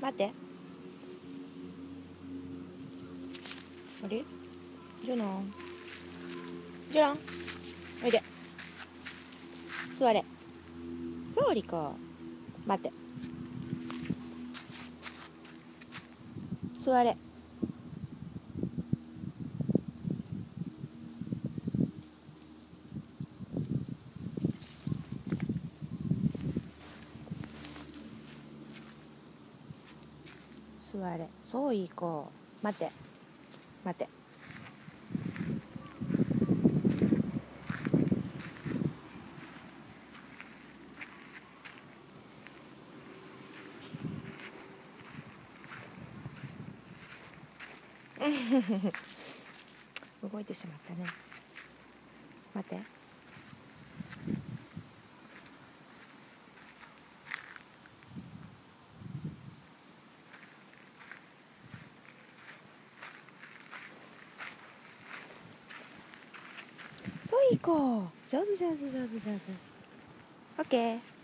待って。あれ？ジュノンジュノンおいで。座れ。そうリコ待って。座れ。座れ。そういこう。待って。待って。動いてしまったね。待ってそういこう上手上手上手上手。オッケー